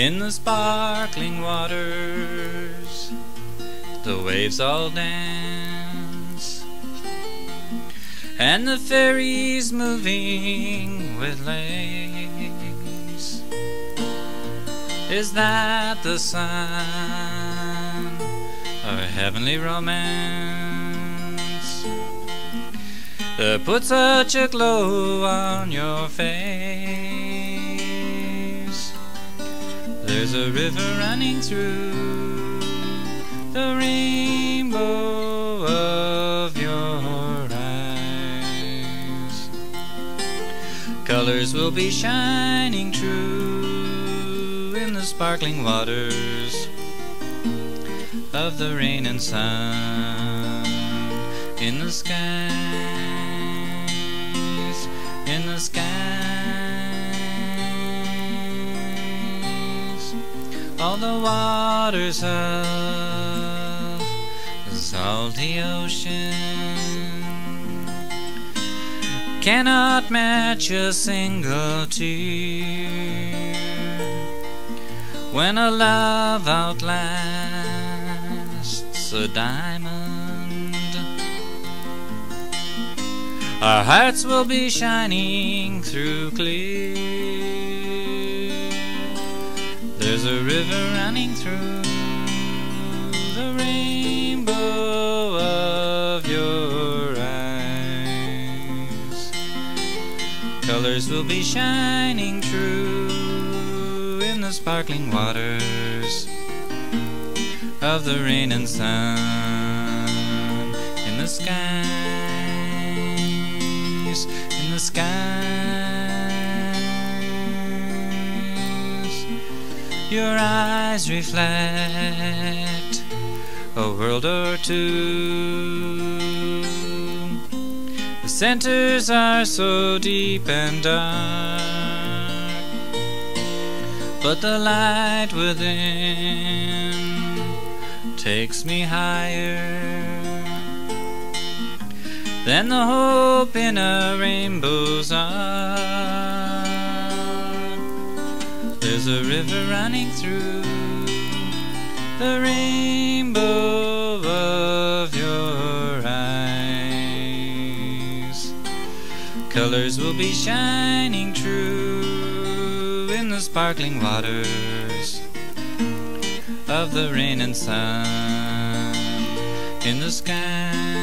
In the sparkling waters, the waves all dance, and the fairies moving with lace. Is that the sign of a heavenly romance that put such a glow on your face? There's a river running through the rainbow of your eyes. Colors will be shining true in the sparkling waters of the rain and sun in the skies, in the skies. All the waters of the salty ocean cannot match a single tear when a love outlasts a diamond. Our hearts will be shining through clear. There's a river running through the rainbow of your eyes. Colors will be shining true in the sparkling waters of the rain and sun in the skies, in the skies. Your eyes reflect a world or two. The centers are so deep and dark, but the light within takes me higher than the hope in a rainbow's arc. There's a river running through the rainbow of your eyes. Colors will be shining true in the sparkling waters of the rain and sun in the skies,